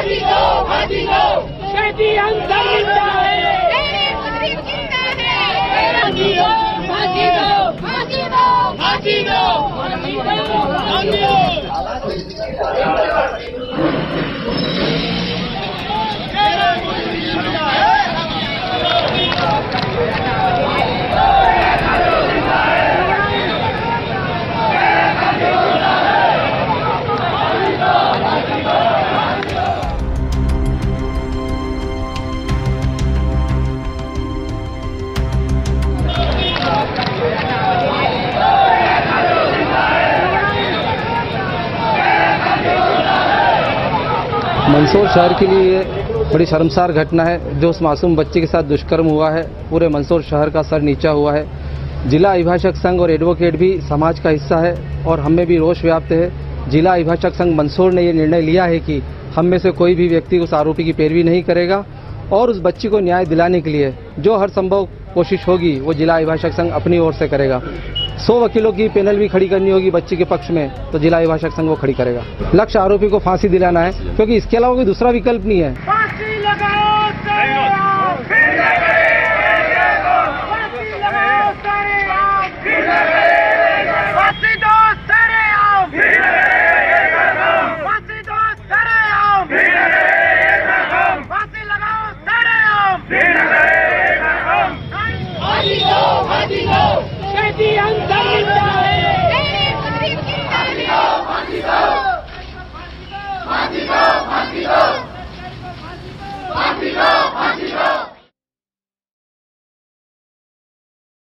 Happy go, happy go. Happy and Mandsaur शहर के लिए बड़ी शर्मसार घटना है, जो उस मासूम बच्चे के साथ दुष्कर्म हुआ है। पूरे मंदसौर शहर का सर नीचा हुआ है। जिला अभिभाषक संघ और एडवोकेट भी समाज का हिस्सा है और हम में भी रोष व्याप्त है। जिला अभिभाषक संघ मंदसौर ने ये निर्णय लिया है कि हम में से कोई भी व्यक्ति उस आरोपी की पैरवी नहीं करेगा और उस बच्ची को न्याय दिलाने के लिए जो हर संभव कोशिश होगी, वो जिला अभिभाषक संघ अपनी ओर से करेगा। सौ वकीलों की पैनल भी खड़ी करनी होगी बच्चे के पक्ष में तो जिला अभिभाषक संघ वो खड़ी करेगा। लक्ष्य आरोपी को फांसी दिलाना है, क्योंकि इसके अलावा कोई दूसरा विकल्प नहीं है। anti-anti